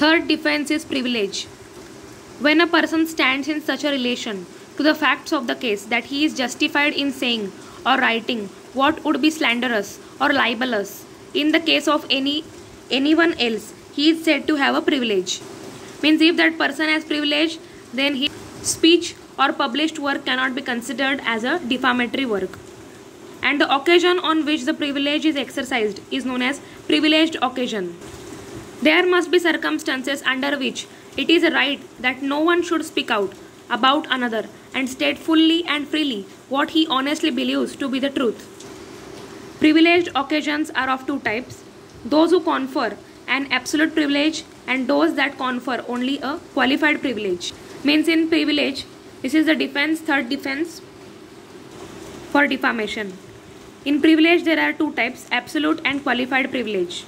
Third defense is privilege. When a person stands in such a relation to the facts of the case that he is justified in saying or writing what would be slanderous or libelous in the case of any anyone else, he is said to have a privilege. Means if that person has privilege, then his speech or published work cannot be considered as a defamatory work. And the occasion on which the privilege is exercised is known as privileged occasion. There must be circumstances under which it is a right that no one should speak out about another and state fully and freely what he honestly believes to be the truth. Privileged occasions are of two types those who confer an absolute privilege and those that confer only a qualified privilege. Means in privilege, this is the defense, third defense for defamation. In privilege, there are two types absolute and qualified privilege.